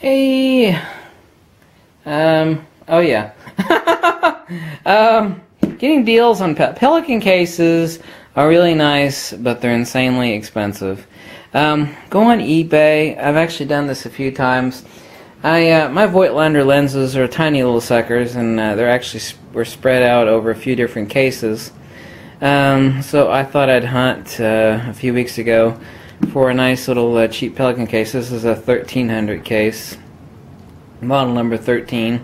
Hey. Um. Oh yeah. um. Getting deals on Pe- Pelican cases are really nice, but they're insanely expensive. Um, go on eBay. I've actually done this a few times. I uh, my Voigtlander lenses are tiny little suckers, and uh, they're actually sp- were spread out over a few different cases. Um, so I thought I'd hunt uh, a few weeks ago for a nice little uh, cheap Pelican case. This is a 1300 case, model number 13.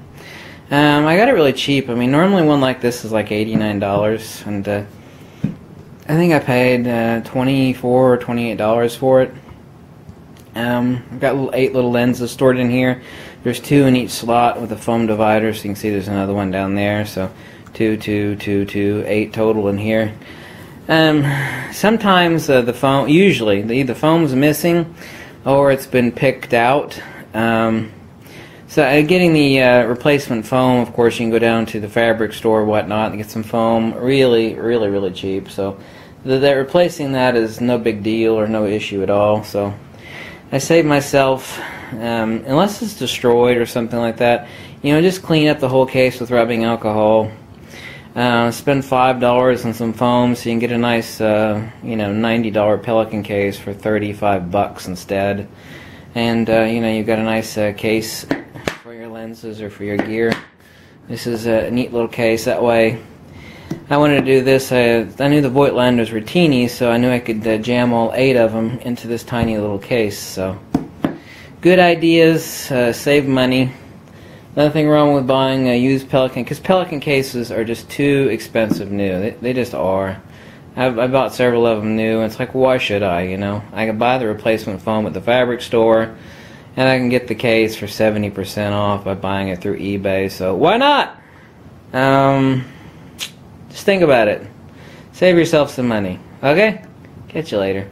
Um, I got it really cheap. I mean, normally one like this is like $89, and uh, I think I paid uh, 24 or $28 for it. Um, I've got little, eight little lenses stored in here. There's two in each slot with a foam divider, so you can see there's another one down there. So two, two, two, two, eight total in here. Um, sometimes uh, the foam, usually the, the foam's missing, or it's been picked out. Um, so uh, getting the uh, replacement foam, of course, you can go down to the fabric store or whatnot and get some foam, really, really, really cheap. So the, that replacing that is no big deal or no issue at all. So I saved myself, um, unless it's destroyed or something like that, you know, just clean up the whole case with rubbing alcohol. Uh, spend five dollars on some foam so you can get a nice, uh, you know, ninety dollar Pelican case for thirty-five bucks instead, and uh, you know you've got a nice uh, case for your lenses or for your gear. This is a neat little case. That way, I wanted to do this. I, I knew the Voigtlanders were teeny, so I knew I could uh, jam all eight of them into this tiny little case. So, good ideas, uh, save money. Nothing wrong with buying a used Pelican, because Pelican cases are just too expensive new. They, they just are. I've, I bought several of them new, and it's like, why should I, you know? I can buy the replacement foam at the fabric store, and I can get the case for 70% off by buying it through eBay, so why not? Um, just think about it. Save yourself some money, okay? Catch you later.